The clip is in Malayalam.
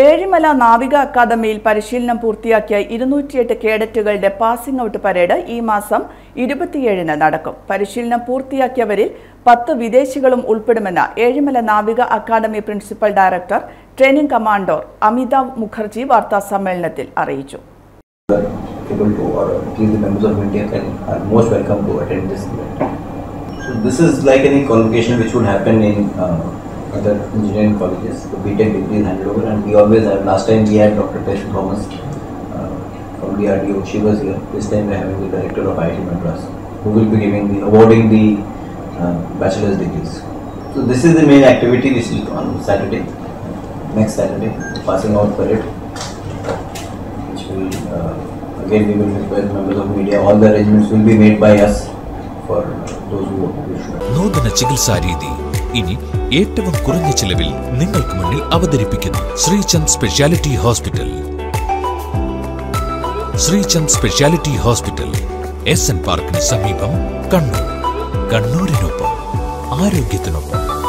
ഏഴിമല നാവിക അക്കാദമിയിൽ പരിശീലനം പൂർത്തിയാക്കിയ ഇരുന്നൂറ്റിയെട്ട് കേഡറ്റുകളുടെ പാസിംഗ് ഔട്ട് പരേഡ് ഈ മാസം ഇരുപത്തിയേഴിന് നടക്കും പരിശീലനം പൂർത്തിയാക്കിയവരിൽ പത്ത് വിദേശികളും ഉൾപ്പെടുമെന്ന് ഏഴിമല നാവിക academy principal director training commodore Amitabh Mukherjee വാർത്താ സമ്മേളനത്തിൽ അറിയിച്ചു this. Is like any qualification which would happen in uh, other engineering colleges. The BTEC degree is handed over, and we always have. Last time we had Dr. Tesh Thomas uh, from DRDO. She was here. This time we are having the director of IIT Madras, who will be giving the awarding the uh, bachelor's degrees. So this is the main activity we see on Saturday, next Saturday, passing out parade, which will uh, again we will request members of media. All the arrangements will be made by us for those who wish. ನೂತನ ಚಿಕಿತ್ಸಾ ರೀತಿ ഇനി ഏറ്റവും കുറഞ്ഞ ചിലവിൽ നിങ്ങൾക്ക് മുന്നിൽ അവതരിപ്പിക്കുന്നു Sreechand speciality hospital. Sreechand speciality hospital S N പാർക്കിന് സമീപം കണ്ണൂർ. കണ്ണൂരിനൊപ്പം ആരോഗ്യത്തിനൊപ്പം.